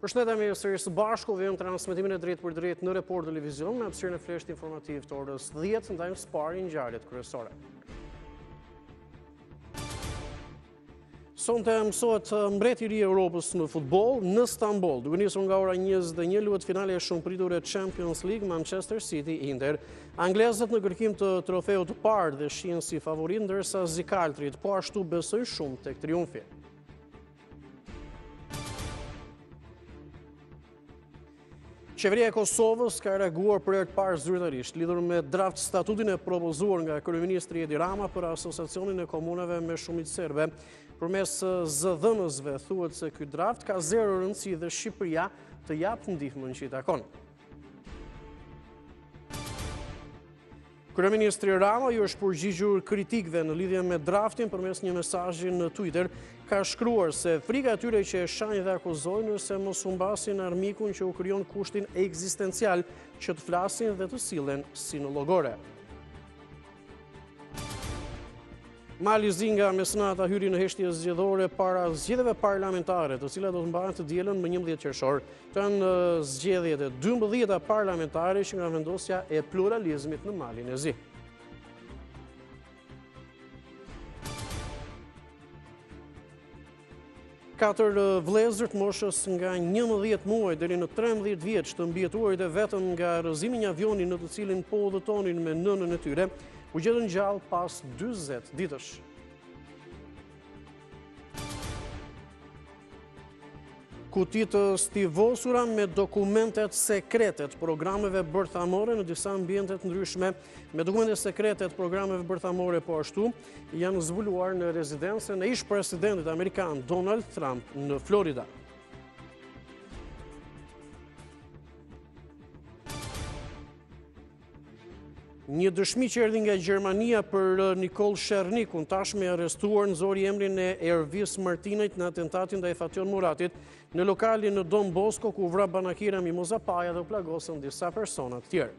Përshëndetje mirë se së bashku vijojmë transmetimin e drejtpërdrejtë në Report Televizion me hapësirën e fleshit informativ të orës 10 ndajmë së pari ngjarjet kryesore. Sonte mësohet mbreti i ri i Europës në futboll në Stamboll. Duke nisur nga ora 21 luhet finalja e shumëpritur e Champions League Manchester City Inter. Anglezët në kërkim të trofeut të parë dhe shihen si favoritë ndërsa zikaltrit po ashtu besojnë shumë tek triumfi. Qeveria e Kosovës ka reaguar për herë të parë zyrtarisht lidhur me draft statutin e propozuar nga kryeministri Edi Rama për Asociacionin e Komunave me Shumicë Serbe. Përmes zëdhënësve thuhet se ky draft ka zero rëndësi dhe Shqipëria të japë ndihmën që i takon. Kryeministri Rama u është përgjigjur kritikëve në lidhje me draftin përmes një mesazhi në Twitter, ka shkruar se frika e tyre që e shajnë dhe akuzojnë është se mos humbasin armikun që u krijon kushtin ekzistencial që të flasin dhe të sillen si në logore. Mali Zi nga mesnata hyri në heshtje zgjedhore para zgjedhjeve parlamentare, të cilat do të mbahen të dielën më 11 qershor. Këto janë zgjedhjet e 12-ta parlamentare që nga vendosja e pluralizmit në Malin e Zi. Katër vëllezër të moshës nga 11 muaj deri në 13 vjeç të mbijetuarit e vetëm nga rrëzimi i një avioni në të cilin po udhëtonin me nënën e tyre, u gjetën gjallë pas 40 ditësh. Kuti të stivosura me dokumentet sekrete të programeve bërthamore në disa ambiente të ndryshme me dokumentet sekrete të programeve bërthamore po ashtu janë zbuluar në rezidencën e ish-presidentit amerikan Donald Trump në Florida. Një dëshmi që erdhi nga Gjermania për uh, Nikol Shernikun, tashmë i arrestuar nxori emrin e Ervis Martinajt në atentatin ndaj Fatjon Muratit, në lokalin në Don Bosko, ku u vra banakierja Mimoza Paja dhe u plagosën disa persona të tjerë.